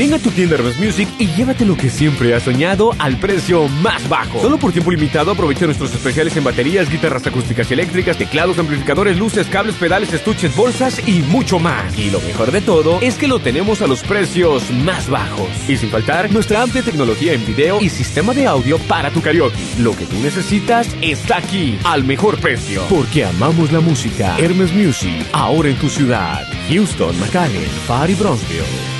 Ven a tu tienda Hermes Music y llévate lo que siempre has soñado al precio más bajo. Solo por tiempo limitado aprovecha nuestros especiales en baterías, guitarras acústicas y eléctricas, teclados, amplificadores, luces, cables, pedales, estuches, bolsas y mucho más. Y lo mejor de todo es que lo tenemos a los precios más bajos. Y sin faltar, nuestra amplia tecnología en video y sistema de audio para tu karaoke. Lo que tú necesitas está aquí, al mejor precio. Porque amamos la música. Hermes Music, ahora en tu ciudad. Houston, McAllen, Far y Bronzeville.